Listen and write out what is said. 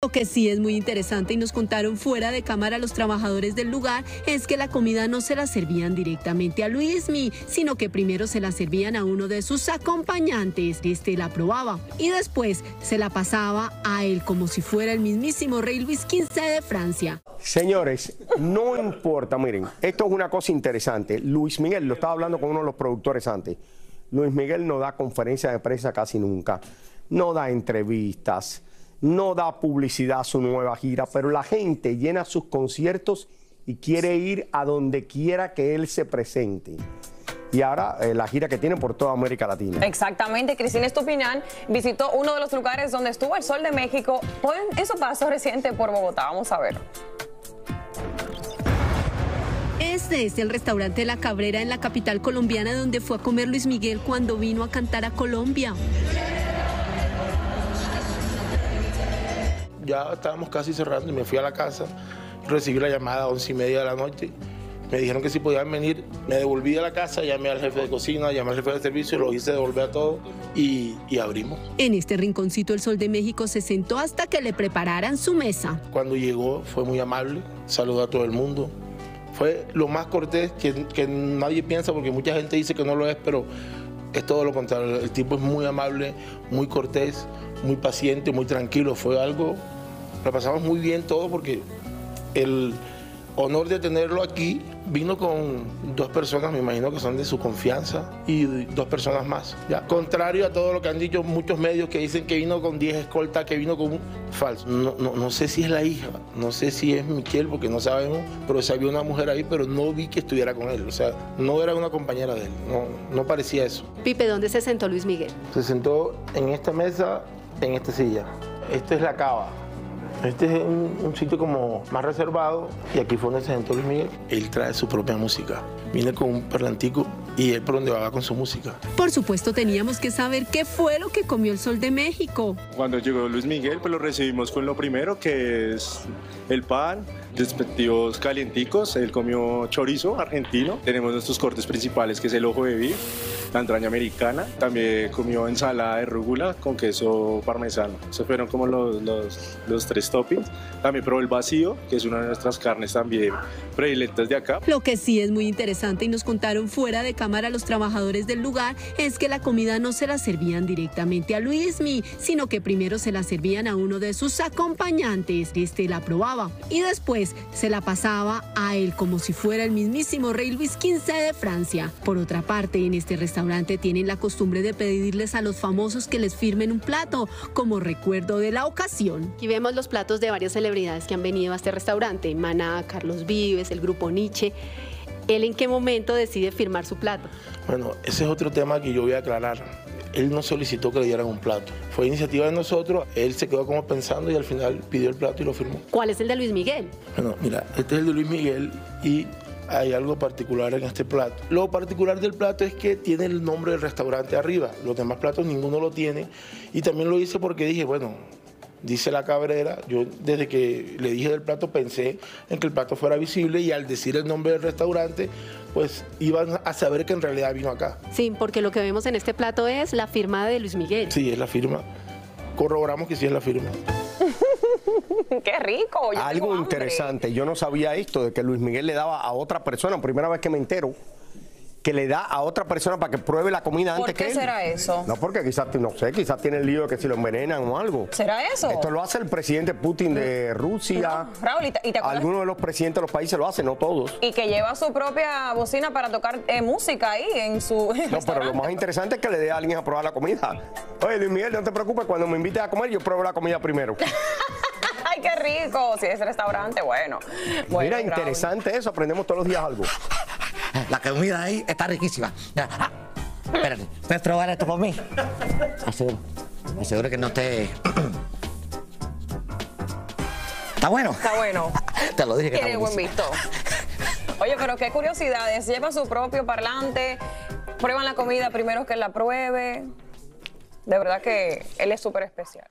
Lo que sí es muy interesante y nos contaron fuera de cámara los trabajadores del lugar es que la comida no se la servían directamente a Luismi, sino que primero se la servían a uno de sus acompañantes. Este la probaba y después se la pasaba a él como si fuera el mismísimo rey Luis XV de Francia. Señores, no importa, miren, esto es una cosa interesante. Luis Miguel, lo estaba hablando con uno de los productores antes. Luis Miguel no da conferencias de prensa casi nunca, no da entrevistas no da publicidad a su nueva gira, pero la gente llena sus conciertos y quiere ir a donde quiera que él se presente. Y ahora eh, la gira que tiene por toda América Latina. Exactamente, Cristina Estupiñán visitó uno de los lugares donde estuvo el Sol de México. Eso pasó reciente por Bogotá, vamos a ver. Este es el restaurante La Cabrera en la capital colombiana donde fue a comer Luis Miguel cuando vino a cantar a Colombia. Ya estábamos casi cerrando y me fui a la casa, recibí la llamada a once y media de la noche, me dijeron que si podían venir, me devolví a la casa, llamé al jefe de cocina, llamé al jefe de servicio, lo hice devolver a todo y, y, abrimos. En este rinconcito el Sol de México se sentó hasta que le prepararan su mesa. Cuando llegó fue muy amable, saludó a todo el mundo. Fue lo más cortés que, que nadie piensa porque mucha gente dice que no lo es, pero es todo lo contrario. El tipo es muy amable, muy cortés, muy paciente, muy tranquilo. Fue algo lo pasamos muy bien todo porque el honor de tenerlo aquí vino con dos personas, me imagino que son de su confianza, y dos personas más. ¿ya? Contrario a todo lo que han dicho muchos medios que dicen que vino con 10 escoltas, que vino con un falso. No, no, sé si es la hija, no sé si es Miquel, porque no sabemos, pero se había una mujer ahí, pero no vi que estuviera con él. O sea, no era una compañera de él, no, no parecía eso. Pipe, ¿dónde se sentó Luis Miguel? Se sentó en esta mesa, en esta silla. Esto es la cava. Este es un, sitio como más reservado y aquí fue donde se sentó Luis Miguel. Él trae su propia música. Viene con un parlantico y él por donde va con su música. Por supuesto teníamos que saber qué fue lo que comió el Sol de México. Cuando llegó Luis Miguel, pues lo recibimos con lo primero que es el pan, despectivos calienticos. Él comió chorizo argentino. Tenemos nuestros cortes principales que es el ojo de beef la entraña americana. También comió ensalada de rúgula con queso parmesano. Esos fueron como los, los, los, tres toppings. También probó el vacío, que es una de nuestras carnes también predilectas de acá. Lo que sí es muy interesante y nos contaron fuera de cámara los trabajadores del lugar es que la comida no se la servían directamente a Luismi, sino que primero se la servían a uno de sus acompañantes. Este la probaba y después se la pasaba a él como si fuera el mismísimo rey Luis XV de Francia. Por otra parte, en este restaurante tienen la costumbre de pedirles a los famosos que les firmen un plato como recuerdo de la ocasión. Aquí vemos los platos de varias celebridades que han venido a este restaurante, Maná, Carlos Vives, el grupo Nietzsche. ¿Él en qué momento decide firmar su plato? Bueno, ese es otro tema que yo voy a aclarar. Él no solicitó que le dieran un plato. Fue iniciativa de nosotros, él se quedó como pensando y al final pidió el plato y lo firmó. ¿Cuál es el de Luis Miguel? Bueno, mira, este es el de Luis Miguel y hay algo particular en este plato. Lo particular del plato es que tiene el nombre del restaurante arriba. Los demás platos ninguno lo tiene. Y también lo hice porque dije, bueno, dice la cabrera, yo desde que le dije del plato pensé en que el plato fuera visible y al decir el nombre del restaurante, pues iban a saber que en realidad vino acá. Sí, porque lo que vemos en este plato es la firma de Luis Miguel. Sí, es la firma. Corroboramos que sí es la firma. Qué rico. Algo interesante, yo no sabía esto de que Luis Miguel le daba a otra persona, primera vez que me entero que le da a otra persona para que pruebe la comida antes que él. ¿Por qué será eso? No, porque quizás, no sé, quizás tiene el lío de que si lo envenenan o algo. ¿Será eso? Esto lo hace el presidente Putin de Rusia. Raúl, ¿y te, Algunos de los presidentes de los países lo hacen, no todos. Y que lleva su propia bocina para tocar eh, música ahí en su No, pero lo más interesante es que le dé a alguien a probar la comida. Oye, Luis Miguel, no te preocupes, cuando me invites a comer yo pruebo la comida primero. ¡Ay, qué rico! Si es restaurante, bueno. Mira, interesante eso, aprendemos todos los días algo. La comida ahí está riquísima. Ah, espérate, ¿puedes probar esto por mí? Aseguro, aseguro que no te... ¿Está bueno? Está bueno. Te lo dije que Tiene buen visto. Oye, pero qué curiosidades. Lleva su propio parlante, prueban la comida primero que la pruebe. De verdad que él es súper especial.